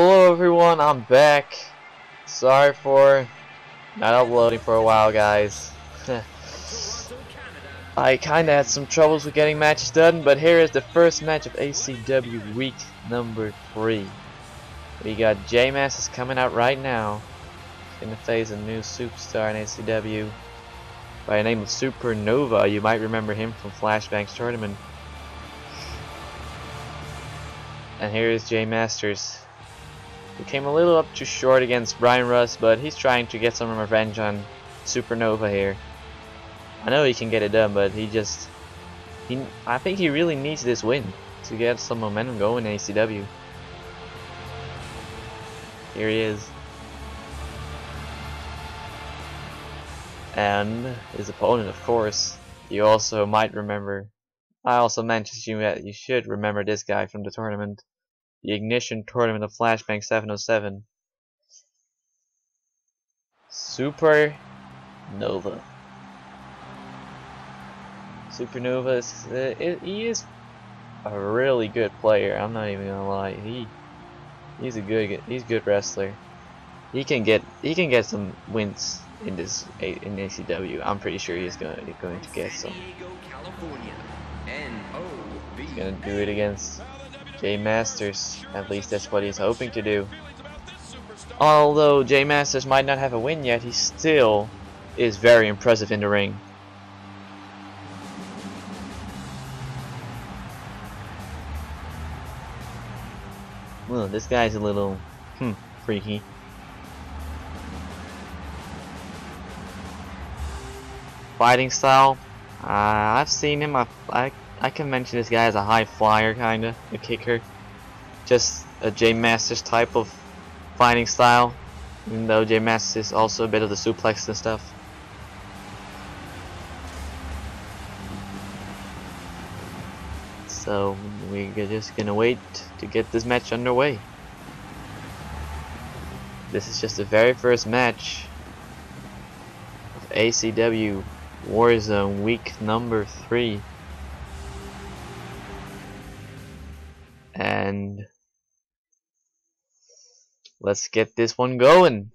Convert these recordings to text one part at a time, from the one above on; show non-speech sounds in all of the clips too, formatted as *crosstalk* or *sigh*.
Hello everyone, I'm back. Sorry for not uploading for a while guys. *laughs* I kinda had some troubles with getting matches done, but here is the first match of ACW week number 3. We got J-Masters coming out right now in the face of new superstar in ACW by the name of Supernova. You might remember him from Flashbang's tournament. And here is Jay Masters. He came a little up too short against Brian Russ, but he's trying to get some revenge on Supernova here. I know he can get it done, but he just he I think he really needs this win to get some momentum going in ACW. Here he is. And his opponent, of course, you also might remember. I also mentioned to you that you should remember this guy from the tournament. The Ignition Tournament of Flashbang 707. Super Nova. Supernova is uh, he is a really good player. I'm not even gonna lie. He he's a good he's good wrestler. He can get he can get some wins in this in ACW. I'm pretty sure he's gonna going to get some. He's gonna do it against Jay Masters. At least that's what he's hoping to do. Although Jay Masters might not have a win yet, he still is very impressive in the ring. Well, this guy's a little hmm, freaky. Fighting style, uh, I've seen him. I, I I can mention this guy as a high flyer, kinda, a kicker. Just a Jay Masters type of fighting style, even though Jay Masters is also a bit of the suplex and stuff. So we're just gonna wait to get this match underway. This is just the very first match of ACW Warzone week number 3. And let's get this one going.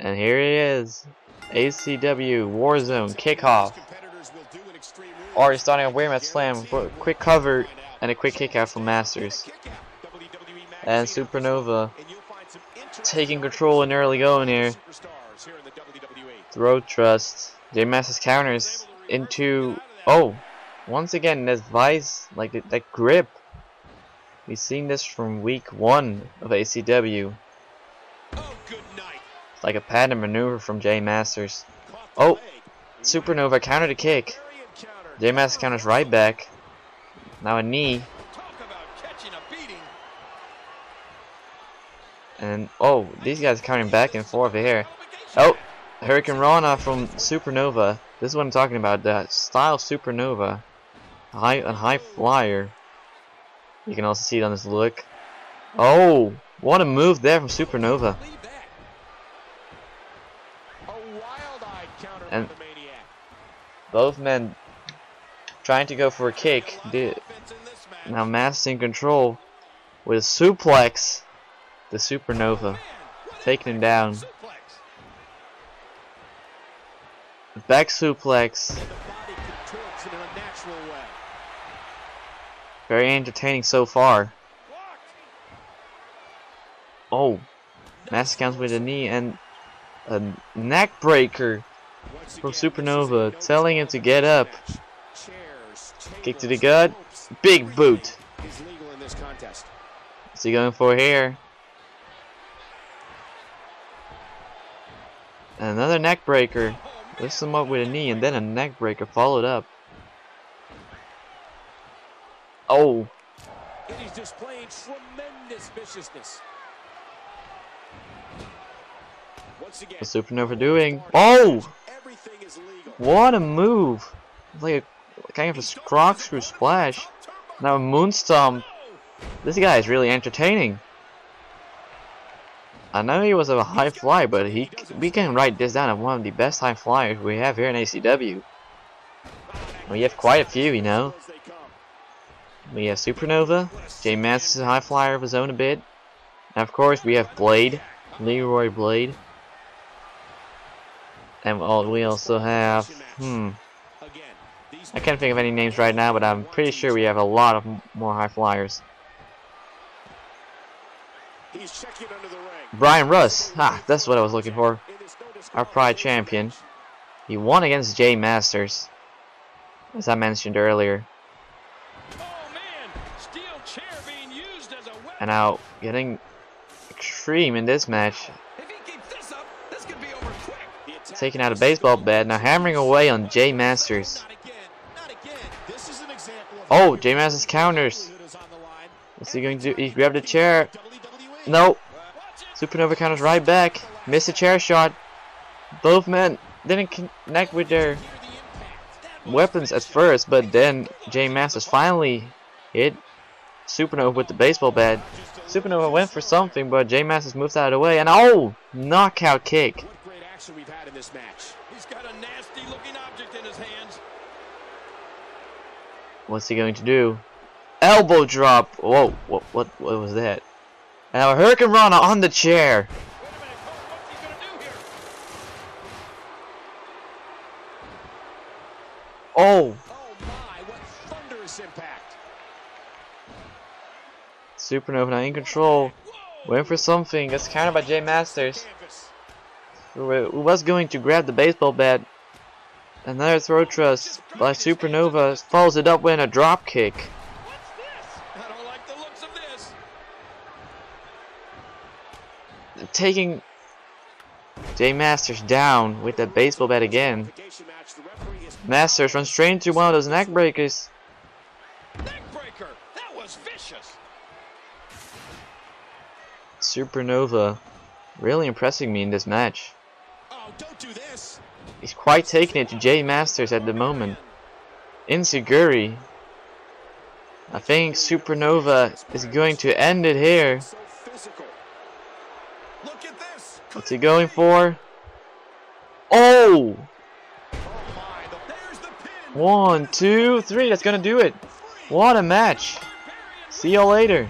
And here he is. ACW Warzone kickoff. Already starting a Weirmat Slam, quick cover and a quick kick out from Masters. And Supernova taking control and early going here. Throw trust. Jay Masters counters into oh once again that vice like that grip. We've seen this from week one of ACW. It's like a pattern maneuver from Jay Masters. Oh Supernova counter to kick. Jay Masters counters right back. Now a knee. And oh these guys are counting back and forth here. Oh Hurricanrana from Supernova. This is what I'm talking about. That style Supernova. High a high flyer. You can also see it on this look. Oh, what a move there from Supernova. And both men trying to go for a kick. Now Mass in control with a suplex. The Supernova taking him down. Back suplex. Very entertaining so far. Oh, Mass counts with a knee and a neck breaker from Supernova, telling him to get up. Kick to the gut, big boot. What's he going for here? Another neck breaker. Lifts him up with a knee and then a neck breaker followed up. Oh. He's displaying tremendous viciousness. What's Supernova doing? Oh! What a move! Like a kind of a corkscrew splash. Now a moonstomp. This guy is really entertaining. I know he was a high flyer, but he we can write this down as one of the best high flyers we have here in ACW. We have quite a few, you know. We have Supernova, J Mass is a high flyer of his own a bit. And of course we have Blade, Leroy Blade. And we also have, hmm, I can't think of any names right now, but I'm pretty sure we have a lot of more high flyers. Brian Russ, ah, that's what I was looking for. Our Pride champion. He won against Jay Masters, as I mentioned earlier. And now getting extreme in this match. Taking out a baseball bat, now hammering away on Jay Masters. Oh, Jay Masters counters. What's he going to do? He grabbed a chair. No. Supernova counters right back. Missed a chair shot. Both men didn't connect with their weapons at first, but then Jay Masters finally hit Supernova with the baseball bat. Supernova went for something, but Jay Masters moves out of the way, and oh, knockout kick. What's he going to do? Elbow drop. Whoa, what, what, what was that? Now Hurricanrana on the chair. Oh. Supernova now in control. Went for something. Gets countered by Jay Masters. Who was going to grab the baseball bat. Another throw thrust by Supernova follows it up with a drop kick. Taking Jay Masters down with the baseball bat again. Masters runs straight into one of those neck breakers. Supernova really impressing me in this match. He's quite taking it to Jay Masters at the moment. Enzuigiri. I think Supernova is going to end it here. What's he going for? Oh! One, two, three. That's going to do it. What a match. See y'all later.